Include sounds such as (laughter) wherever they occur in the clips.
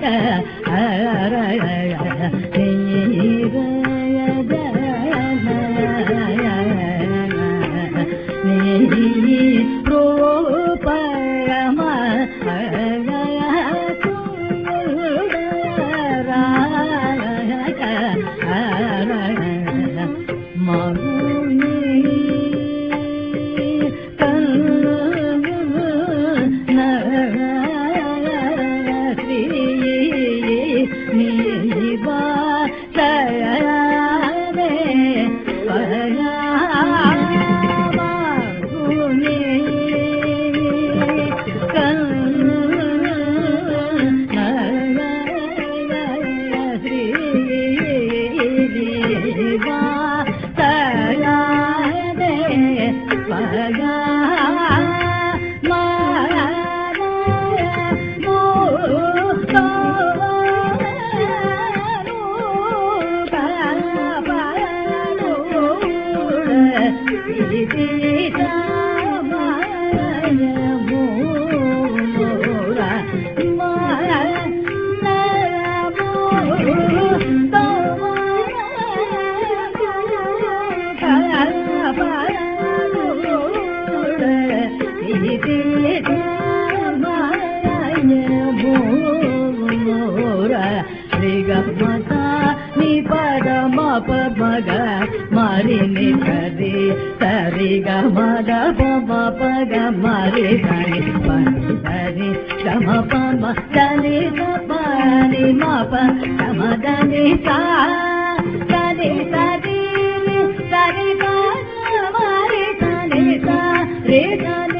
(laughs) మరి మద పమ పగ మరి సరి పని సరి పమ దని సపని మప గమ దని సా సరి సరి సరి గ మరి సా రే సరి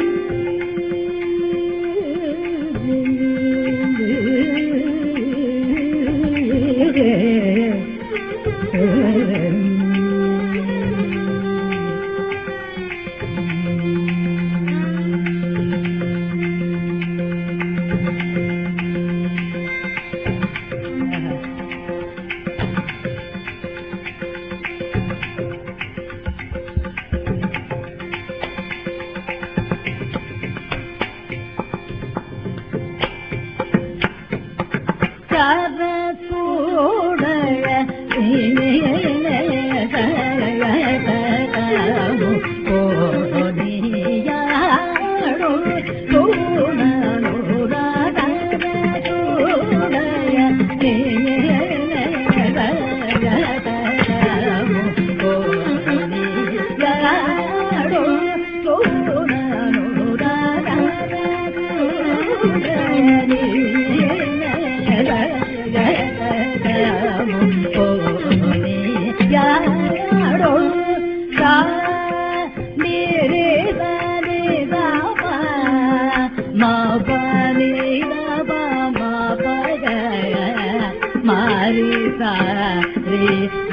శ్రీ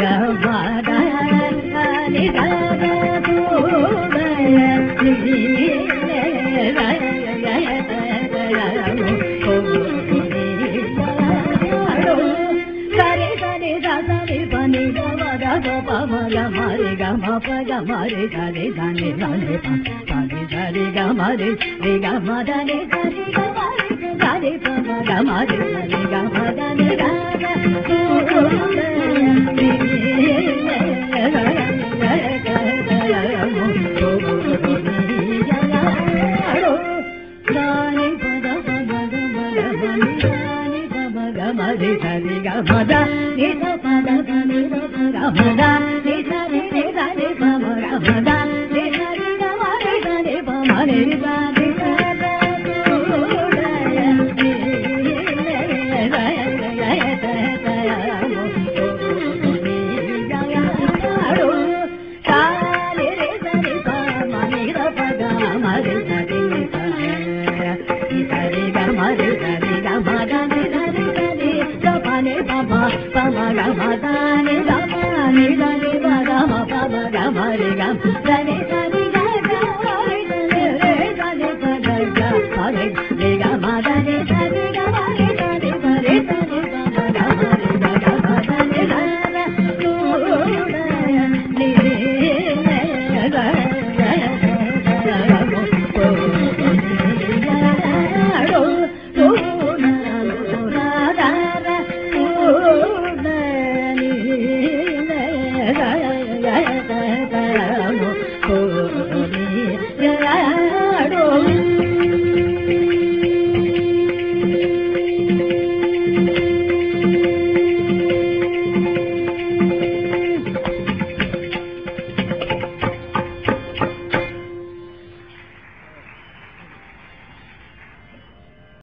గమద ని గద పూవయ శ్రీ సరి సరి సరి పని గమ గమ పమ గమ రి గమ ప గమ రి సరి ధని ధని ప సరి సరి గమ రి రి గమ ధని సరి గమ రి సరి పమ గమ రి సరి గమ పద ని గమద ని నిద గమ